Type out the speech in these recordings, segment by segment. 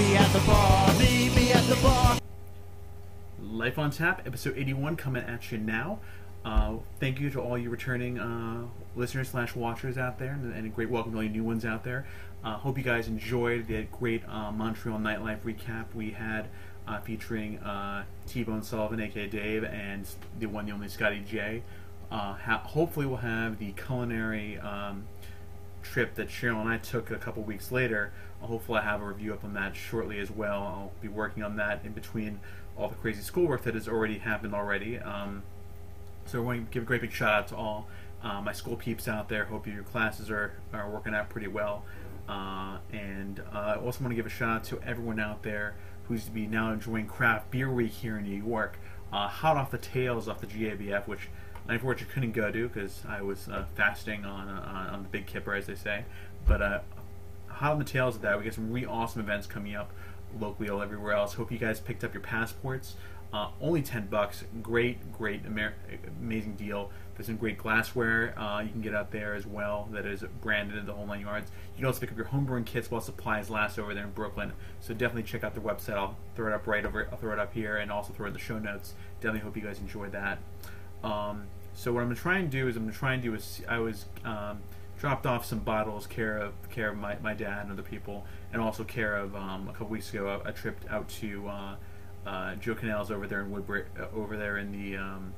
me at the bar, meet me at the bar. Life on Tap, episode 81, coming at you now. Uh, thank you to all you returning uh, listeners slash watchers out there, and, and a great welcome to all you new ones out there. Uh, hope you guys enjoyed the great uh, Montreal nightlife recap we had, uh, featuring uh, T-Bone Sullivan, aka Dave, and the one, the only Scotty J. Hopefully, we'll have the culinary um, trip that Cheryl and I took a couple weeks later. Hopefully, I have a review up on that shortly as well. I'll be working on that in between all the crazy schoolwork that has already happened already. Um, so I want to give a great big shout out to all uh, my school peeps out there. Hope your classes are, are working out pretty well. Uh, and uh, I also want to give a shout out to everyone out there who's to be now enjoying Craft Beer Week here in New York. Uh, hot off the tails off the GABF, which I unfortunately couldn't go to because I was uh, fasting on, uh, on the Big Kippur, as they say. But uh, hot on the tails of that, we got some really awesome events coming up locally all everywhere else. Hope you guys picked up your passports. Uh, only 10 bucks. Great, great, Amer- amazing deal. There's some great glassware uh, you can get out there as well that is branded in the whole nine yards. You can also pick up your homebrewing kits while supplies last over there in Brooklyn. So definitely check out their website. I'll throw it up right over. I'll throw it up here and also throw it in the show notes. Definitely hope you guys enjoyed that. Um, so what I'm gonna try and do is I'm gonna try and do is I was um, dropped off some bottles care of care of my, my dad and other people, and also care of um, a couple weeks ago a, a trip out to uh, uh, Joe Canals over there in Woodbridge, uh, over there in the um,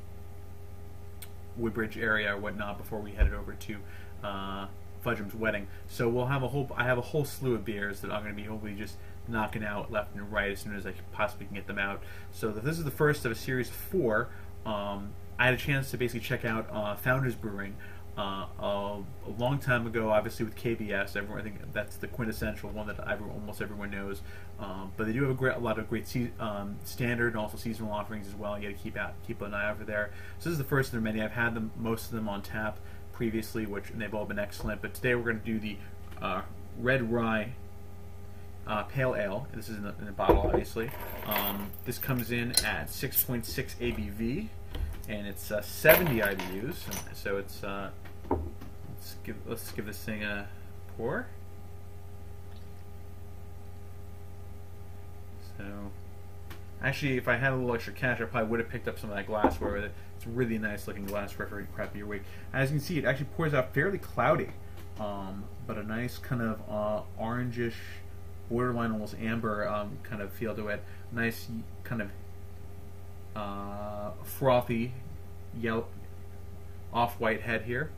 Woodbridge area or whatnot before we headed over to uh, Fudgem's wedding. So we'll have a whole I have a whole slew of beers that I'm going to be hopefully just knocking out left and right as soon as I possibly can get them out. So this is the first of a series of four. Um, I had a chance to basically check out uh, Founders Brewing uh, a, a, long time ago, obviously with KBS. Everyone, I think that's the quintessential one that almost everyone knows. Um, but they do have a, great, a lot of great se- um, standard and also seasonal offerings as well. You got to keep out, keep an eye out for there. So this is the first of their many. I've had them, most of them on tap previously, which and they've all been excellent. But today we're going to do the uh, red rye uh, pale ale. This is in a, in a bottle, obviously. Um, this comes in at 6.6 ABV, and it's uh, 70 IBUs. So it's uh, let's give let's give this thing a pour. So, actually, if I had a little extra cash, I probably would have picked up some of that glassware. With it. It's really nice looking glassware for craft beer week. As you can see, it actually pours out fairly cloudy, um, but a nice kind of uh, orangish borderline almost amber um, kind of feel to it. Nice kind of uh, frothy yellow off-white head here.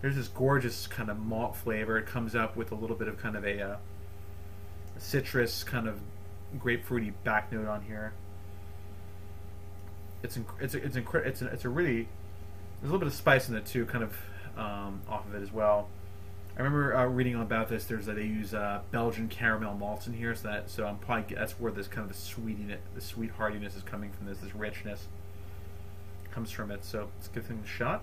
There's this gorgeous kind of malt flavor. It comes up with a little bit of kind of a, uh, citrus kind of grapefruity back note on here. It's it's a, it's it's a, it's a really there's a little bit of spice in it too, kind of um, off of it as well. I remember uh, reading about this. There's that they use uh, Belgian caramel malts in here, so that so I'm probably that's where this kind of the sweetiness, the sweet heartiness is coming from. This this richness comes from it. So let's give things a shot.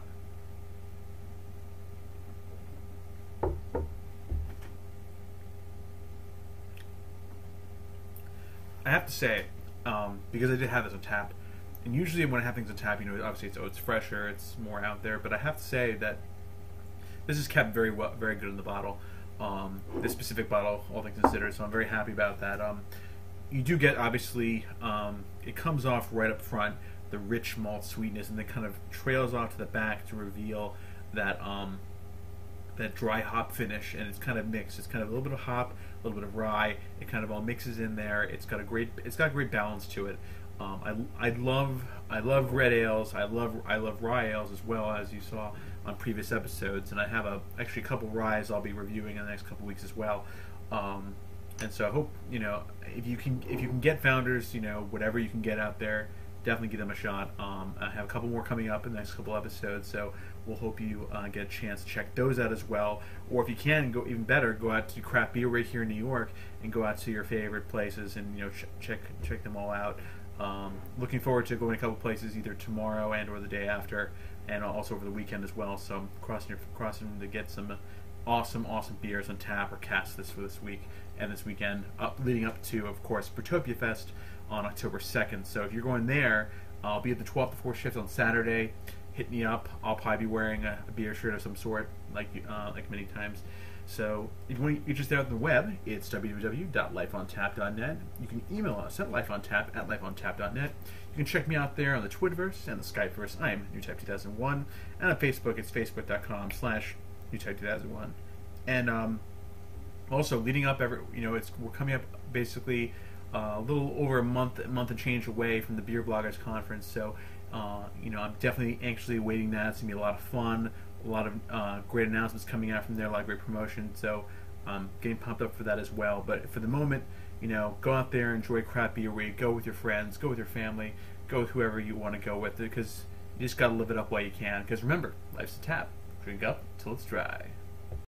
I have to say, um, because I did have this on tap, and usually when I have things on tap, you know, obviously it's oh, it's fresher, it's more out there. But I have to say that this is kept very well, very good in the bottle. Um, this specific bottle, all things considered, so I'm very happy about that. Um, you do get obviously um, it comes off right up front the rich malt sweetness, and then kind of trails off to the back to reveal that um, that dry hop finish, and it's kind of mixed. It's kind of a little bit of hop, a little bit of rye. It kind of all mixes in there. It's got a great it's got a great balance to it. Um, I, I love I love red ales. I love I love rye ales as well as you saw on previous episodes, and I have a actually a couple ryes I'll be reviewing in the next couple weeks as well. Um, and so I hope you know if you can if you can get founders, you know whatever you can get out there, definitely give them a shot. Um, I have a couple more coming up in the next couple episodes, so we'll hope you uh, get a chance to check those out as well. Or if you can, go even better, go out to craft beer right here in New York and go out to your favorite places and you know ch- check check them all out. Um, looking forward to going a couple places either tomorrow and or the day after, and also over the weekend as well. So I'm crossing your, crossing to get some awesome, awesome beers on tap or cask this for this week and this weekend, up leading up to, of course, Brewtopia Fest on October 2nd. So if you're going there, I'll be at the 12 to 4 shift on Saturday. hit me up. I'll probably be wearing a, a beer shirt of some sort, like uh, like many times. So if you to just out on the web, it's www.lifeontap.net. You can email us at lifeontap at lifeontap.net. You can check me out there on the Twitterverse and the Skypeverse. I am NewType2001. And on Facebook, it's facebook.com slash NewType2001. And um, also, leading up, every you know, it's we're coming up basically uh, a little over a month, a month and change away from the Beer Bloggers Conference. So, uh, you know, I'm definitely anxiously awaiting that. It's gonna be a lot of fun a lot of uh, great announcements coming out from there, a lot of great promotion. So um, getting pumped up for that as well. But for the moment, you know, go out there, enjoy craft beer week, go with your friends, go with your family, go with whoever you want to go with, because you just got to live it up while you can. Because remember, life's a tap. Drink up till it's dry.